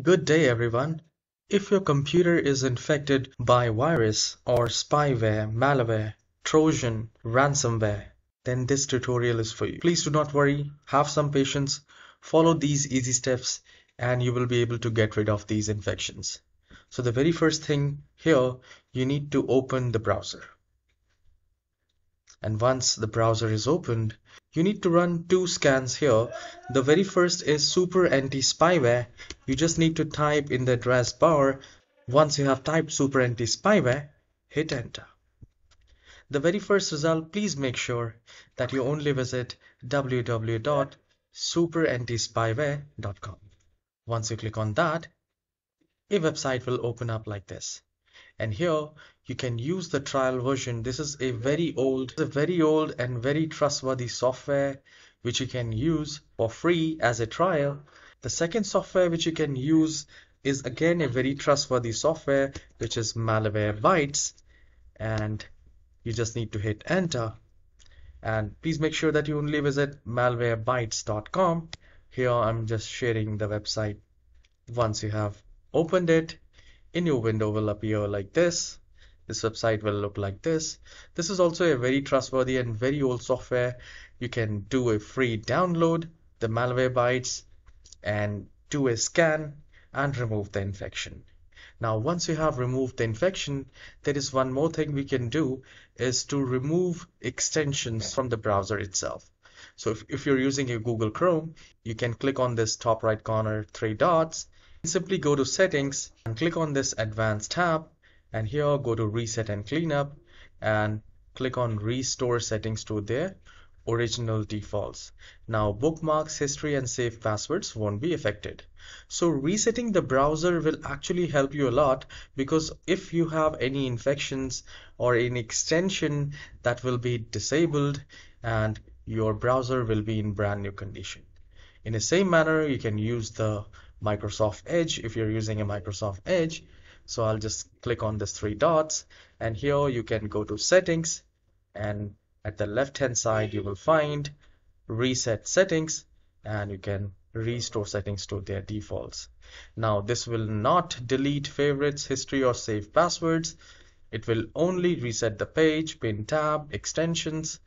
Good day everyone. If your computer is infected by virus or spyware, malware, trojan, ransomware, then this tutorial is for you. Please do not worry, have some patience, follow these easy steps and you will be able to get rid of these infections. So the very first thing here, you need to open the browser. And once the browser is opened, you need to run two scans here. The very first is super anti-spyware. You just need to type in the address bar. Once you have typed super anti-spyware, hit enter. The very first result, please make sure that you only visit www.superantispyware.com. Once you click on that, a website will open up like this and here you can use the trial version. This is a very old a very old and very trustworthy software which you can use for free as a trial. The second software which you can use is again a very trustworthy software which is Malwarebytes and you just need to hit enter. And please make sure that you only visit malwarebytes.com here I'm just sharing the website once you have opened it a new window will appear like this. This website will look like this. This is also a very trustworthy and very old software. You can do a free download the Malwarebytes and do a scan and remove the infection. Now once you have removed the infection there is one more thing we can do is to remove extensions from the browser itself. So if, if you're using a Google Chrome you can click on this top right corner three dots Simply go to settings and click on this advanced tab and here go to reset and cleanup and click on restore settings to their original defaults. Now bookmarks, history and saved passwords won't be affected. So resetting the browser will actually help you a lot because if you have any infections or any extension that will be disabled and your browser will be in brand new condition. In the same manner you can use the Microsoft Edge if you're using a Microsoft Edge. So I'll just click on this three dots and here you can go to settings and at the left hand side you will find reset settings and you can restore settings to their defaults. Now this will not delete favorites, history or save passwords. It will only reset the page, pin tab, extensions,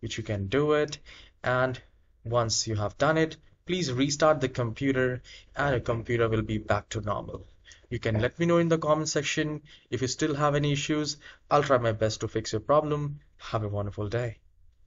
which you can do it. And once you have done it, please restart the computer and your computer will be back to normal. You can let me know in the comment section if you still have any issues. I'll try my best to fix your problem. Have a wonderful day.